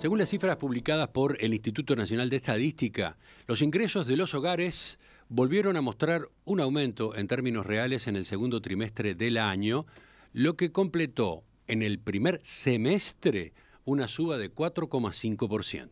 Según las cifras publicadas por el Instituto Nacional de Estadística, los ingresos de los hogares volvieron a mostrar un aumento en términos reales en el segundo trimestre del año, lo que completó en el primer semestre una suba de 4,5%.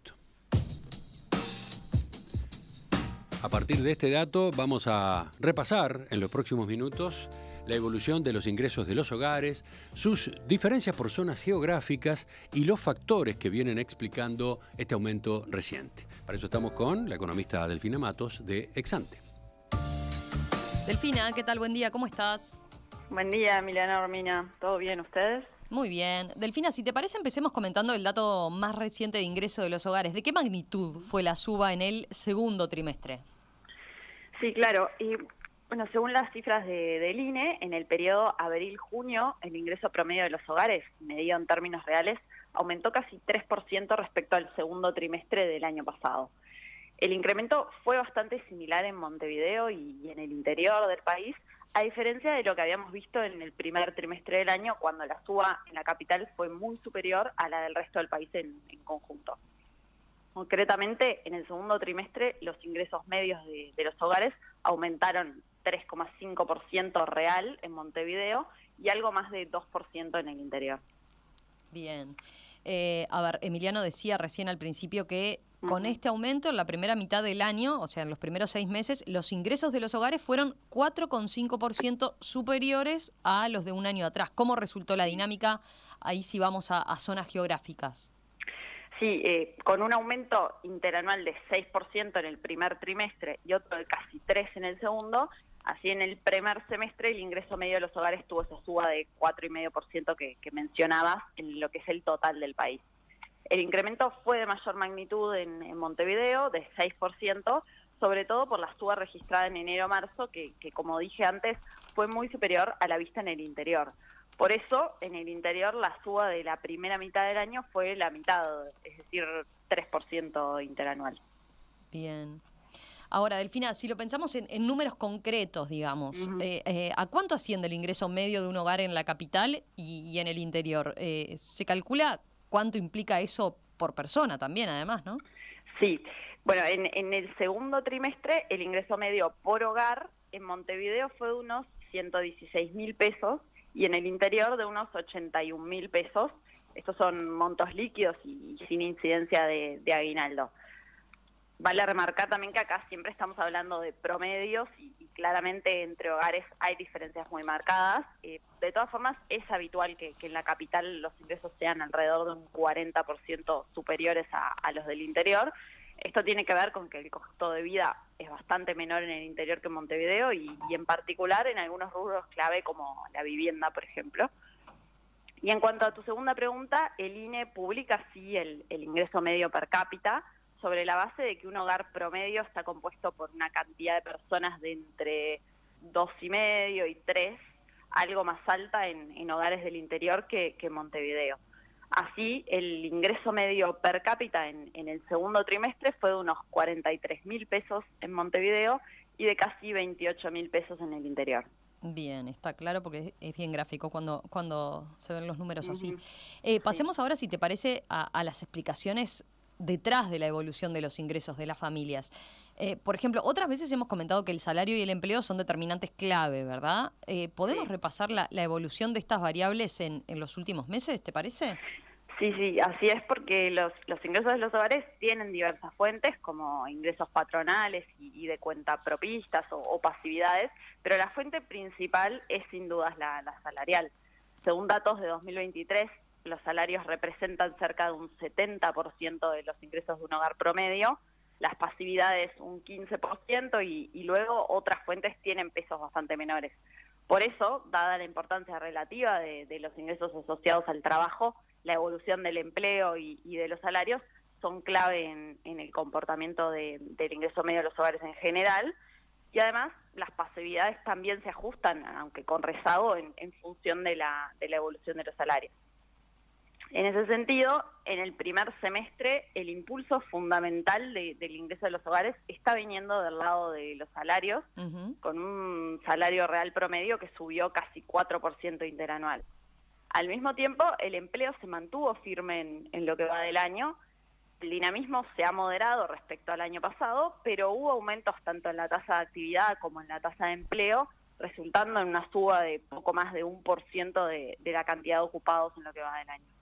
A partir de este dato vamos a repasar en los próximos minutos la evolución de los ingresos de los hogares, sus diferencias por zonas geográficas y los factores que vienen explicando este aumento reciente. Para eso estamos con la economista Delfina Matos de Exante. Delfina, ¿qué tal? Buen día, ¿cómo estás? Buen día, Emiliana Romina. ¿Todo bien ustedes? Muy bien. Delfina, si te parece, empecemos comentando el dato más reciente de ingreso de los hogares. ¿De qué magnitud fue la suba en el segundo trimestre? Sí, claro. Y bueno, según las cifras de, del INE, en el periodo abril-junio, el ingreso promedio de los hogares, medido en términos reales, aumentó casi 3% respecto al segundo trimestre del año pasado. El incremento fue bastante similar en Montevideo y, en el interior del país, a diferencia de lo que habíamos visto en el primer trimestre del año, cuando la suba en la capital fue muy superior a la del resto del país en, conjunto. Concretamente, en el segundo trimestre, los ingresos medios de los hogares aumentaron 3,5% real en Montevideo y algo más de 2% en el interior. Bien. Eh, a ver, Emiliano decía recién al principio que con este aumento en la primera mitad del año, o sea, en los primeros seis meses, los ingresos de los hogares fueron 4,5% superiores a los de un año atrás. ¿Cómo resultó la dinámica? Ahí sí vamos a, zonas geográficas. Sí, eh, con un aumento interanual de 6% en el primer trimestre y otro de casi 3% en el segundo, Así en el primer semestre el ingreso medio de los hogares tuvo esa suba de 4,5% que, que mencionabas en lo que es el total del país. El incremento fue de mayor magnitud en, Montevideo, de 6%, sobre todo por la suba registrada en enero-marzo, que, que como dije antes fue muy superior a la vista en el interior. Por eso, en el interior la suba de la primera mitad del año fue la mitad, es decir, 3% interanual. Bien. Ahora, Delfina, si lo pensamos en, números concretos, digamos, eh, eh, ¿a cuánto asciende el ingreso medio de un hogar en la capital y, en el interior? Eh, ¿Se calcula cuánto implica eso por persona también, además, no? Sí. Bueno, en, en el segundo trimestre el ingreso medio por hogar en Montevideo fue de unos 116 mil pesos y en el interior de unos 81 mil pesos. Estos son montos líquidos y, sin incidencia de aguinaldo. Vale remarcar también que acá siempre estamos hablando de promedios y, claramente entre hogares hay diferencias muy marcadas. Eh, de todas formas, es habitual que, en la capital los ingresos sean alrededor de un 40% superiores a, los del interior. Esto tiene que ver con que el costo de vida es bastante menor en el interior que en Montevideo y, en particular en algunos rubros clave como la vivienda, por ejemplo. Y en cuanto a tu segunda pregunta, el INE publica sí el ingreso medio per cápita sobre la base de que un hogar promedio está compuesto por una cantidad de personas de entre dos y medio y tres, algo más alta en, hogares del interior que, que, Montevideo. Así, el ingreso medio per cápita en, el segundo trimestre fue de unos 43 mil pesos en Montevideo y de casi 28 mil pesos en el interior. Bien, está claro porque es bien gráfico cuando, cuando se ven los números así. Eh, pasemos ahora, si te parece, a las explicaciones detrás de la evolución de los ingresos de las familias. Eh, por ejemplo, otras veces hemos comentado que el salario y el empleo son determinantes clave, ¿verdad? Eh, ¿Podemos repasar la, evolución de estas variables en, los últimos meses, te parece? Sí, sí, así es porque los, ingresos de los hogares tienen diversas fuentes, como ingresos patronales y, de cuenta propistas o, pasividades, pero la fuente principal es sin dudas la, la salarial. Según datos de 2023, los salarios representan cerca de un 70% de los ingresos de un hogar promedio, las pasividades un 15% y, y luego otras fuentes tienen pesos bastante menores. Por eso, dada la importancia relativa de, los ingresos asociados al trabajo, la evolución del empleo y, de los salarios son clave en, el comportamiento del ingreso medio de los hogares en general. Y además, las pasividades también se ajustan, aunque con rezago, en, función de la evolución de los salarios. En ese sentido, en el primer semestre, el impulso fundamental del ingreso de los hogares está viniendo del lado de los salarios, con un salario real promedio que subió casi 4% interanual. Al mismo tiempo, el empleo se mantuvo firme en, lo que va del año, El dinamismo se ha moderado respecto al año pasado, pero hubo aumentos tanto en la tasa de actividad como en la tasa de empleo, resultando en una suba de poco más de un por ciento de la cantidad de ocupados en lo que va del año.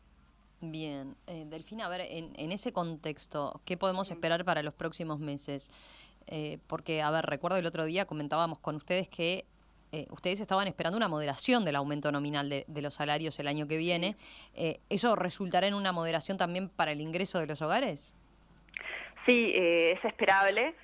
Bien, eh, Delfina, a ver, en, ese contexto, ¿qué podemos esperar para los próximos meses? Eh, porque, a ver, recuerdo el otro día comentábamos con ustedes que eh, ustedes estaban esperando una moderación del aumento nominal de, los salarios el año que viene. Eh, ¿Eso resultará en una moderación también para el ingreso de los hogares? Sí, es esperable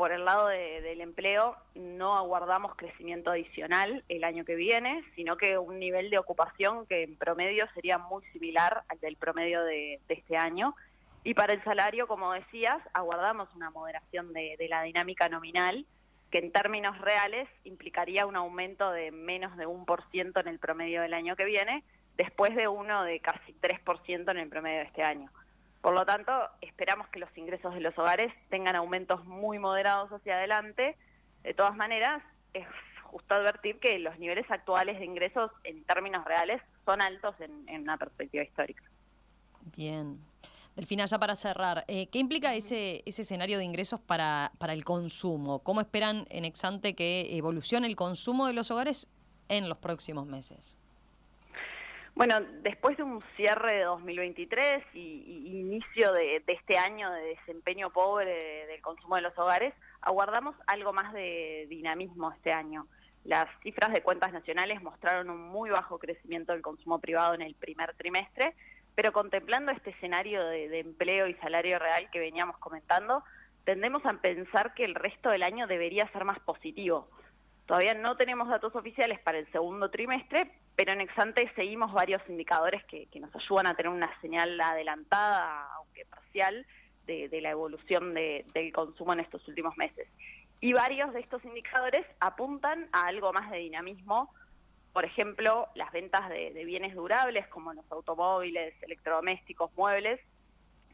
por el lado del empleo no aguardamos crecimiento adicional el año que viene, sino que un nivel de ocupación que en promedio sería muy similar al del promedio de, este año. Y para el salario, como decías, aguardamos una moderación de, la dinámica nominal, que en términos reales implicaría un aumento de menos de un por ciento en el promedio del año que viene, después de uno de casi 3% en el promedio de este año. Por lo tanto, esperamos que los ingresos de los hogares tengan aumentos muy moderados hacia adelante. De todas maneras, es justo advertir que los niveles actuales de ingresos en términos reales son altos en, una perspectiva histórica. Bien. Delfina, ya para cerrar, eh, ¿qué implica ese, ese escenario de ingresos para, para el consumo? ¿Cómo esperan en Exante que evolucione el consumo de los hogares en los próximos meses? Bueno, después de un cierre de 2023 y, inicio de, este año de desempeño pobre del consumo de los hogares, aguardamos algo más de dinamismo este año. Las cifras de cuentas nacionales mostraron un muy bajo crecimiento del consumo privado en el primer trimestre, pero contemplando este escenario de empleo y salario real que veníamos comentando, tendemos a pensar que el resto del año debería ser más positivo. Todavía no tenemos datos oficiales para el segundo trimestre, pero en Exante seguimos varios indicadores que, nos ayudan a tener una señal adelantada, aunque parcial, de, la evolución del consumo en estos últimos meses. Y varios de estos indicadores apuntan a algo más de dinamismo, por ejemplo, las ventas de, bienes durables como los automóviles, electrodomésticos, muebles,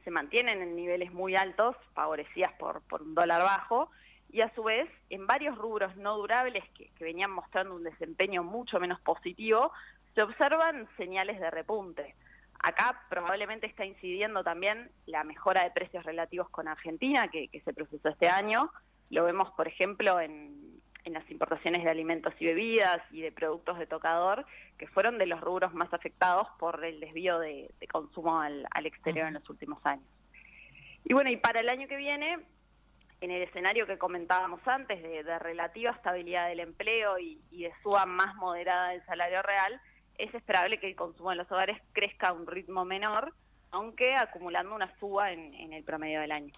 se mantienen en niveles muy altos, favorecidas por un dólar bajo, y a su vez en varios rubros no durables que, venían mostrando un desempeño mucho menos positivo, se observan señales de repunte. Acá probablemente está incidiendo también la mejora de precios relativos con Argentina, que, se procesó este año. Lo vemos, por ejemplo, en, las importaciones de alimentos y bebidas y de productos de tocador, que fueron de los rubros más afectados por el desvío de, consumo al, exterior en los últimos años. Y bueno, y para el año que viene en el escenario que comentábamos antes de, relativa estabilidad del empleo y, de suba más moderada del salario real, es esperable que el consumo de los hogares crezca a un ritmo menor, aunque acumulando una suba en, el promedio del año.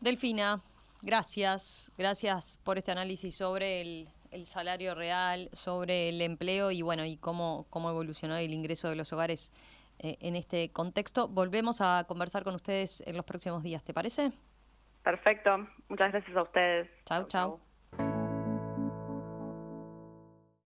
Delfina, gracias, gracias por este análisis sobre el, salario real, sobre el empleo y bueno, y cómo, cómo evolucionó el ingreso de los hogares eh, en este contexto. Volvemos a conversar con ustedes en los próximos días, ¿te parece? Perfecto. Muchas gracias a ustedes. Chao, chao.